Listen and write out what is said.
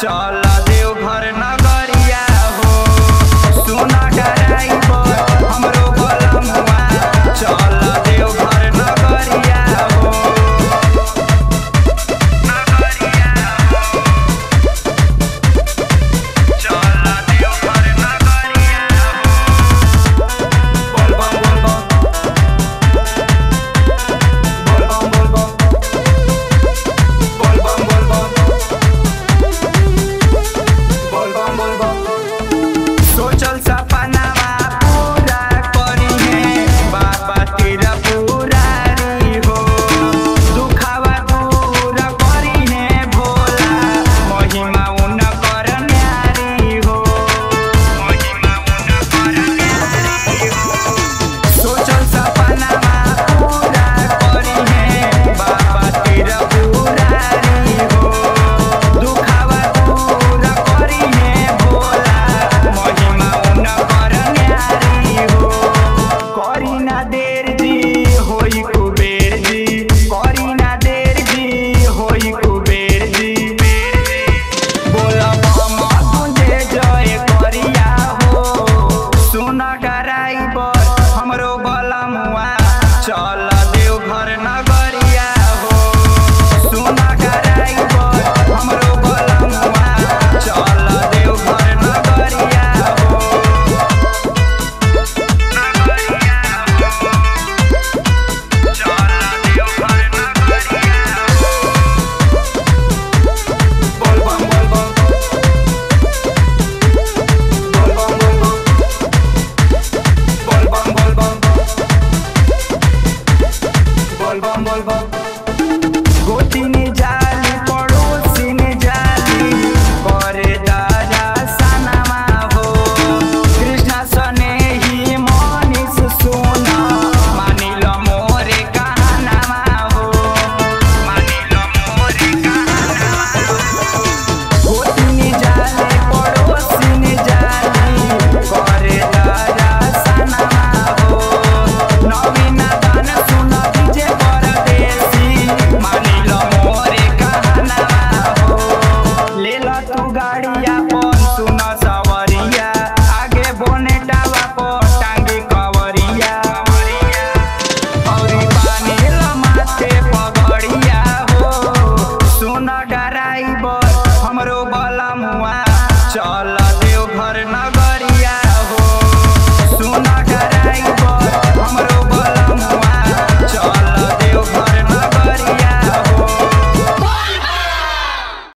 Chala bol bol Gotini